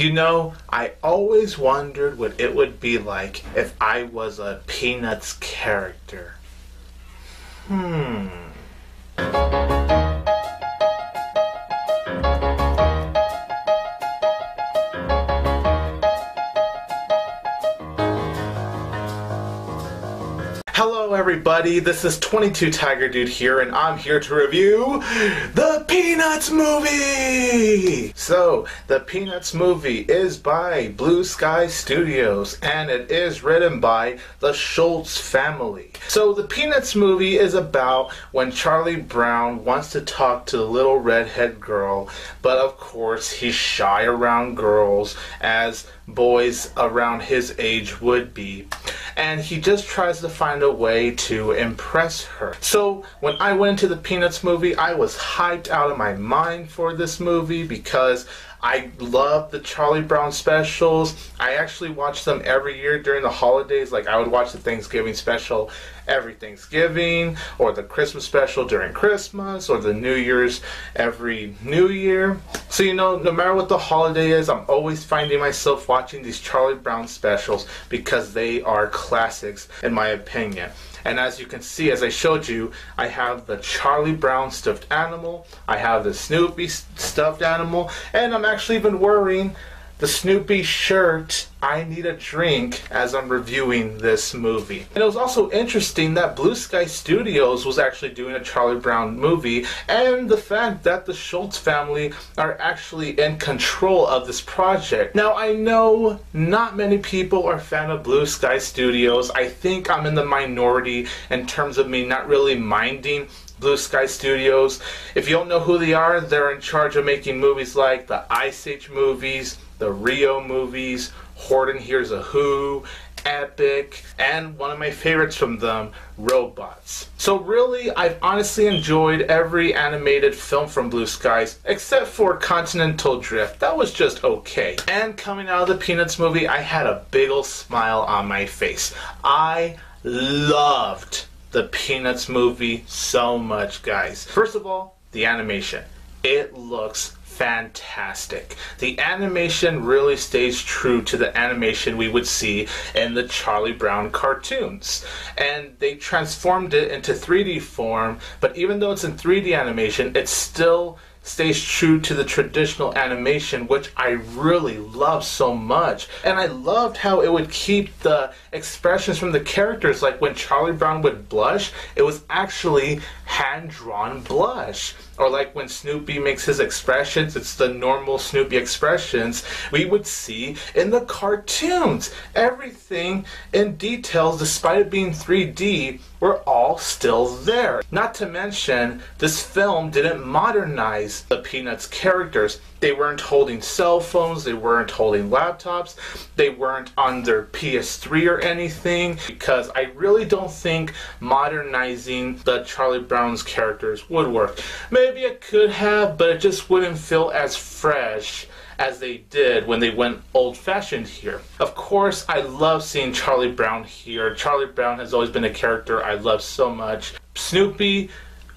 You know, I always wondered what it would be like if I was a Peanuts character. Hmm. Hello everybody, this is 22 Tiger Dude here and I'm here to review the Peanuts movie! So, the Peanuts movie is by Blue Sky Studios and it is written by the Schulz family. So, the Peanuts movie is about when Charlie Brown wants to talk to the little redhead girl, but of course he's shy around girls as boys around his age would be. And he just tries to find a way to impress her. So when I went into the Peanuts movie, I was hyped out of my mind for this movie because I love the Charlie Brown specials. I actually watch them every year during the holidays. Like I would watch the Thanksgiving special every Thanksgiving, or the Christmas special during Christmas, or the New Year's every New Year. So you know, no matter what the holiday is, I'm always finding myself watching these Charlie Brown specials because they are classics in my opinion. And as you can see, as I showed you, I have the Charlie Brown stuffed animal, I have the Snoopy stuffed animal, and I'm actually even wearing the Snoopy shirt, I Need a Drink, as I'm reviewing this movie. And it was also interesting that Blue Sky Studios was actually doing a Charlie Brown movie, and the fact that the Schulz family are actually in control of this project. Now, I know not many people are fan of Blue Sky Studios. I think I'm in the minority in terms of me not really minding Blue Sky Studios. If you don't know who they are, they're in charge of making movies like the Ice Age movies, the Rio movies, Horton Hears a Who, Epic, and one of my favorites from them, Robots. So really, I've honestly enjoyed every animated film from Blue Skies, except for Continental Drift. That was just okay. And coming out of the Peanuts movie, I had a big ol' smile on my face. I loved the Peanuts movie so much, guys. First of all, the animation. It looks fantastic. The animation really stays true to the animation we would see in the Charlie Brown cartoons. And they transformed it into 3D form, but even though it's in 3D animation, it's still stays true to the traditional animation, which I really love so much. And I loved how it would keep the expressions from the characters, like when Charlie Brown would blush, it was actually hand drawn blush. Or like when Snoopy makes his expressions, it's the normal Snoopy expressions we would see in the cartoons. Everything in details, despite it being 3D, were all still there. Not to mention, this film didn't modernize the Peanuts characters. They weren't holding cell phones, they weren't holding laptops, they weren't on their PS3 or anything, because I really don't think modernizing the Charlie Brown's characters would work. Maybe it could have, but it just wouldn't feel as fresh as they did when they went old fashioned here. Of course, I love seeing Charlie Brown here. Charlie Brown has always been a character I love so much. Snoopy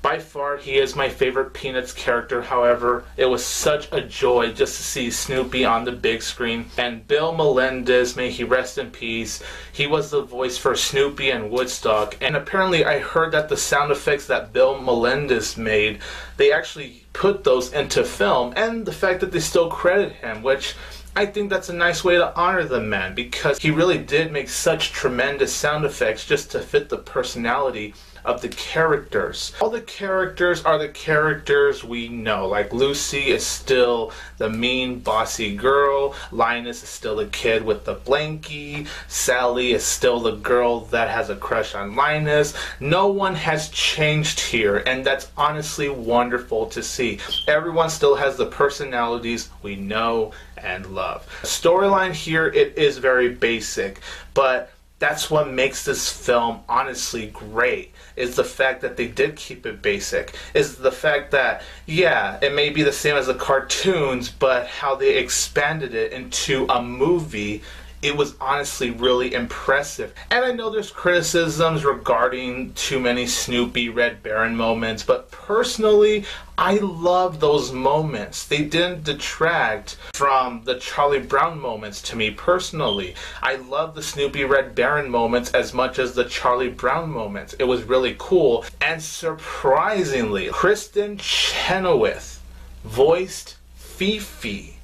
by far, he is my favorite Peanuts character. However, it was such a joy just to see Snoopy on the big screen. And Bill Melendez, may he rest in peace, he was the voice for Snoopy and Woodstock. And apparently, I heard that the sound effects that Bill Melendez made, they actually put those into film. And the fact that they still credit him, which I think that's a nice way to honor the man because he really did make such tremendous sound effects just to fit the personality of the characters. All the characters are the characters we know. Like Lucy is still the mean, bossy girl. Linus is still the kid with the blankie. Sally is still the girl that has a crush on Linus. No one has changed here, and that's honestly wonderful to see. Everyone still has the personalities we know and love. Storyline here, it is very basic, but that's what makes this film honestly great is the fact that they did keep it basic is the fact that yeah it may be the same as the cartoons but how they expanded it into a movie it was honestly really impressive. And I know there's criticisms regarding too many Snoopy Red Baron moments, but personally, I love those moments. They didn't detract from the Charlie Brown moments to me personally. I love the Snoopy Red Baron moments as much as the Charlie Brown moments. It was really cool. And surprisingly, Kristin Chenoweth voiced Fifi.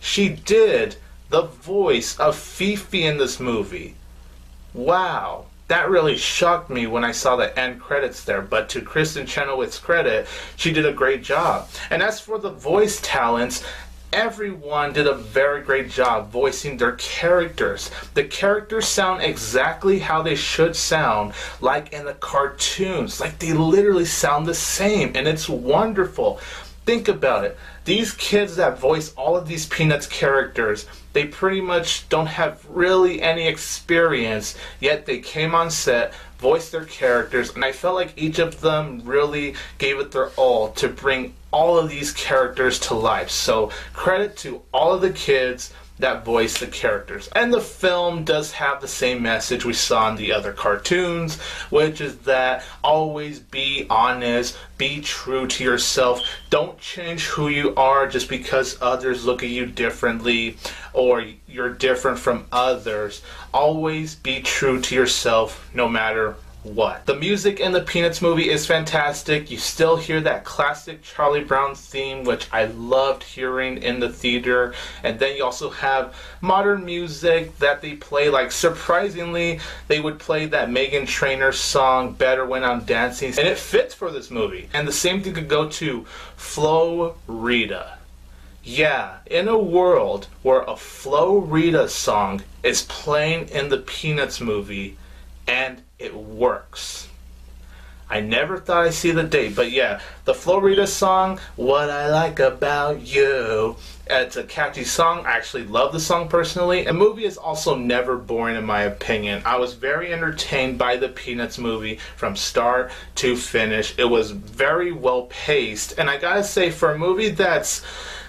She did the voice of Fifi in this movie. Wow. That really shocked me when I saw the end credits there, but to Kristin Chenoweth's credit, she did a great job. And as for the voice talents, everyone did a very great job voicing their characters. The characters sound exactly how they should sound, like in the cartoons. Like they literally sound the same, and it's wonderful. Think about it. These kids that voice all of these Peanuts characters, they pretty much don't have really any experience, yet they came on set, voiced their characters, and I felt like each of them really gave it their all to bring all of these characters to life. So, credit to all of the kids that voice the characters. And the film does have the same message we saw in the other cartoons, which is that always be honest, be true to yourself. Don't change who you are just because others look at you differently or you're different from others. Always be true to yourself no matter what. The music in the Peanuts movie is fantastic. You still hear that classic Charlie Brown theme, which I loved hearing in the theater. And then you also have modern music that they play. Like, surprisingly, they would play that Meghan Trainor song, Better When I'm Dancing. And it fits for this movie. And the same thing could go to Flo Rida. Yeah, in a world where a Flo Rida song is playing in the Peanuts movie, and it works. I never thought I'd see the day, but yeah, the Flo Rida song, What I Like About You. It's a catchy song. I actually love the song personally. A movie is also never boring in my opinion. I was very entertained by the Peanuts movie from start to finish. It was very well paced, and I gotta say, for a movie that's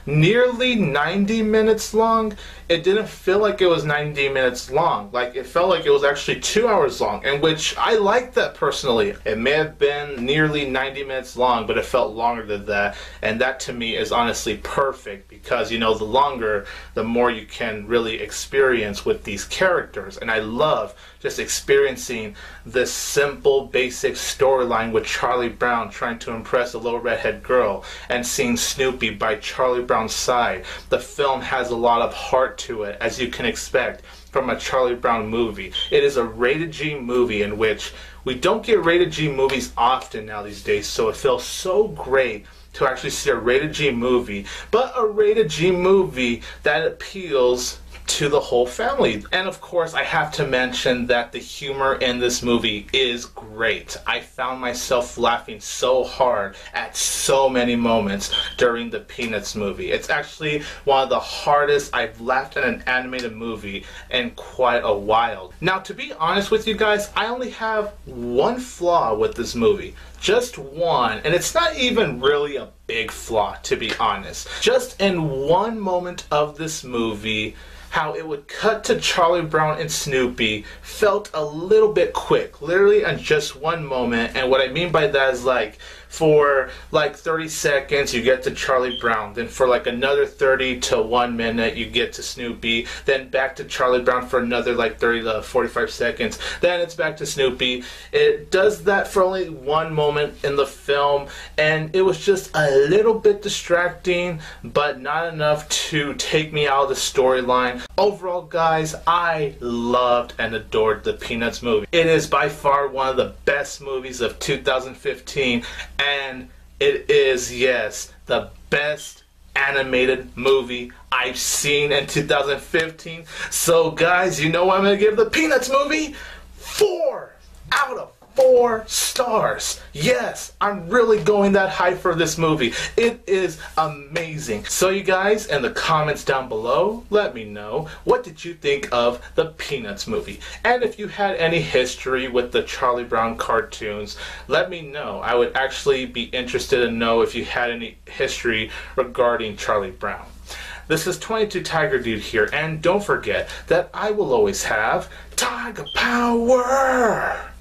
nearly 90 minutes long, it didn't feel like it was 90 minutes long. Like it felt like it was actually two hours long, and which I liked that personally. It may have been nearly 90 minutes long, but it felt longer than that, and that to me is honestly perfect because you know the longer, the more you can really experience with these characters, and I love just experiencing this simple, basic storyline with Charlie Brown trying to impress a little redhead girl, and seeing Snoopy by Charlie Brown's side. The film has a lot of heart to it, as you can expect from a Charlie Brown movie. It is a rated G movie in which we don't get rated G movies often now these days, so it feels so great to actually see a rated G movie, but a rated G movie that appeals to the whole family. And of course, I have to mention that the humor in this movie is great. I found myself laughing so hard at so many moments during the Peanuts movie. It's actually one of the hardest I've laughed at an animated movie in quite a while. Now, to be honest with you guys, I only have one flaw with this movie. Just one, and it's not even really a big flaw, to be honest. Just in one moment of this movie, how it would cut to Charlie Brown and Snoopy felt a little bit quick, literally on just one moment. And what I mean by that is like for like 30 seconds you get to Charlie Brown, then for like another 30 to 1 minute you get to Snoopy, then back to Charlie Brown for another like 30 to 45 seconds, then it's back to Snoopy. It does that for only one moment in the film and it was just a little bit distracting but not enough to take me out of the storyline. Overall guys, I loved and adored the Peanuts movie. It is by far one of the best movies of 2015 and it is, yes, the best animated movie I've seen in 2015. So, guys, you know I'm going to give the Peanuts movie? Four out of four stars. Yes, I'm really going that high for this movie. It is amazing. So you guys, in the comments down below, let me know what did you think of the Peanuts movie. And if you had any history with the Charlie Brown cartoons, let me know. I would actually be interested to know if you had any history regarding Charlie Brown. This is 22 Tiger Dude here, and don't forget that I will always have Tiger Power!